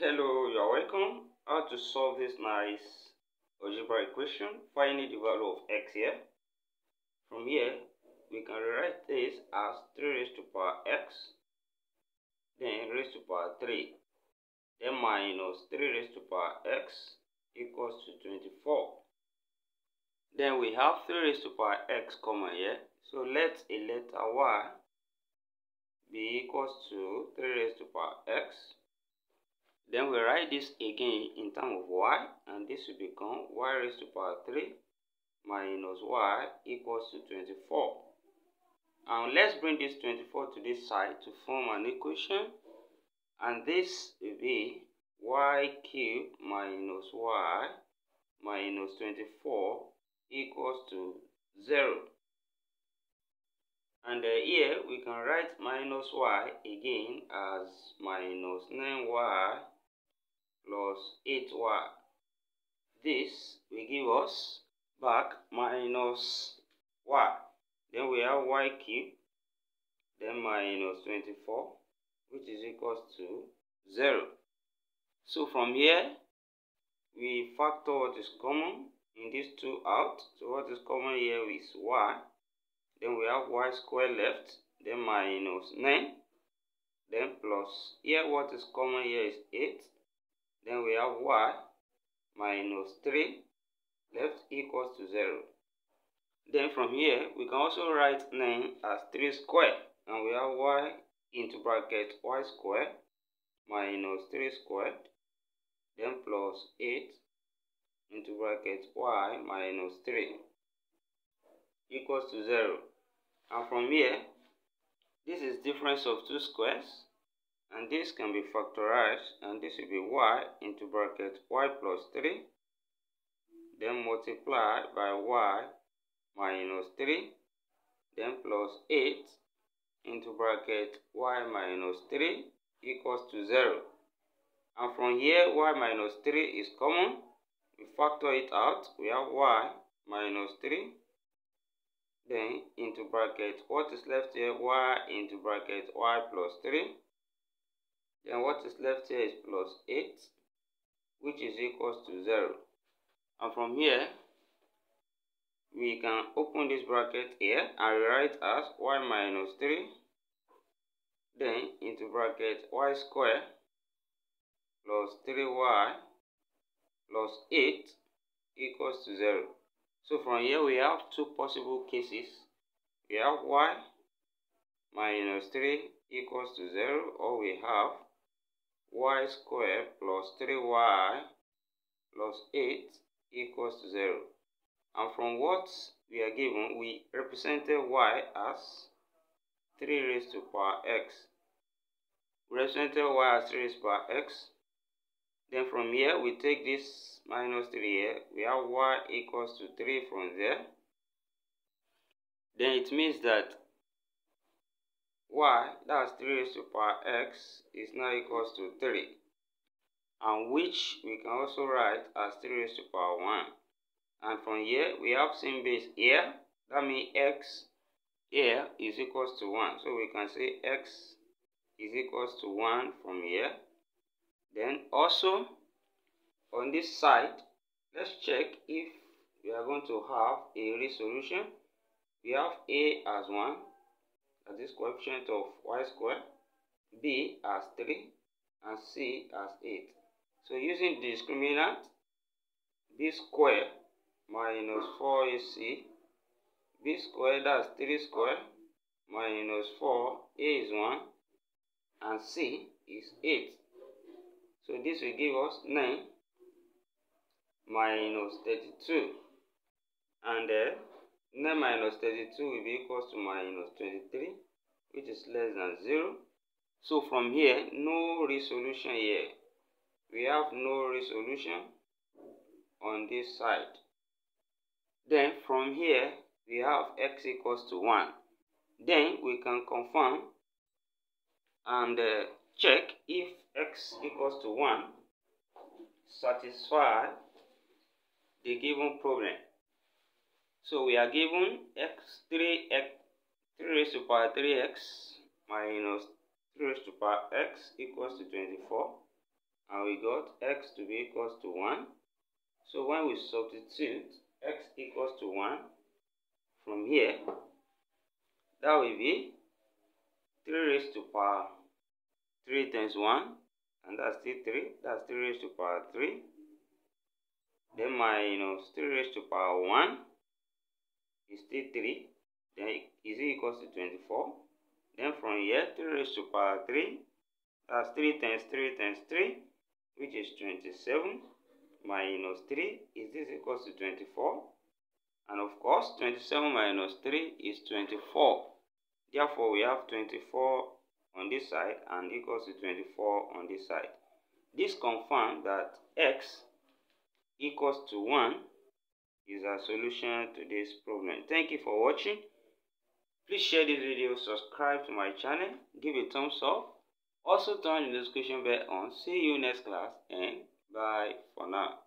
Hello, you are welcome. How to solve this nice algebra equation, finding the value of x here. From here, we can rewrite this as 3 raised to power x, then raised to power 3, then minus 3 raised to power x equals to 24. Then we have 3 raised to power x common here, so let a letter y be equals to 3 raised to power x then we write this again in terms of y, and this will become y raised to power 3 minus y equals to 24. And let's bring this 24 to this side to form an equation. And this will be y cubed minus y minus 24 equals to 0. And uh, here we can write minus y again as minus 9y plus 8y. This will give us back minus y. Then we have y cubed, then minus 24, which is equals to 0. So from here, we factor what is common in these two out. So what is common here is y. Then we have y squared left, then minus 9, then plus, here what is common here is 8, then we have y minus 3 left equals to 0. Then from here, we can also write 9 as 3 squared. And we have y into bracket y squared minus 3 squared. Then plus 8 into bracket y minus 3 equals to 0. And from here, this is difference of two squares and this can be factorized and this will be y into bracket y plus 3 then multiplied by y minus 3 then plus 8 into bracket y minus 3 equals to 0 and from here y minus 3 is common. We factor it out. We have y minus 3 then into bracket what is left here? y into bracket y plus 3 then what is left here is plus 8, which is equals to 0. And from here, we can open this bracket here and write as y minus 3, then into bracket y square plus 3y plus 8 equals to 0. So from here we have two possible cases. We have y minus 3 equals to 0 or we have y squared plus 3y plus 8 equals to 0. And from what we are given, we represented y as 3 raised to power x. We represented y as 3 raised to power x. Then from here, we take this minus 3 here. We have y equals to 3 from there. Then it means that y, that's 3 raised to power x, is now equals to 3. And which we can also write as 3 raised to power 1. And from here, we have same base here. That means x here is equals to 1. So we can say x is equals to 1 from here. Then also, on this side, let's check if we are going to have a real solution. We have a as 1 as this coefficient of y square, b as 3, and c as 8. So using discriminant, b square minus 4ac, b square that's 3 square minus 4, a is 1, and c is 8. So this will give us 9 minus 32. And uh, 9 minus 32 will be equals to minus 23, which is less than 0. So from here, no resolution here. We have no resolution on this side. Then from here, we have x equals to 1. Then we can confirm and uh, check if x equals to 1 satisfy the given problem. So we are given x 3x 3 raised to power 3x minus 3 raised to power x equals to 24. and we got x to be equals to 1. So when we substitute x equals to 1 from here, that will be 3 raised to power 3 times 1 and that's still 3 that's 3 raised to power 3 then minus 3 raised to power 1 is still 3 then is it equals to 24 then from here 3 raised to power 3 that's 3 times 3 times 3 which is 27 minus 3 is this equals to 24 and of course 27 minus 3 is 24 therefore we have 24 on this side and equals to 24 on this side. This confirms that x equals to 1 is a solution to this problem. Thank you for watching. Please share this video, subscribe to my channel, give a thumbs up. Also turn the notification bell on. See you next class and bye for now.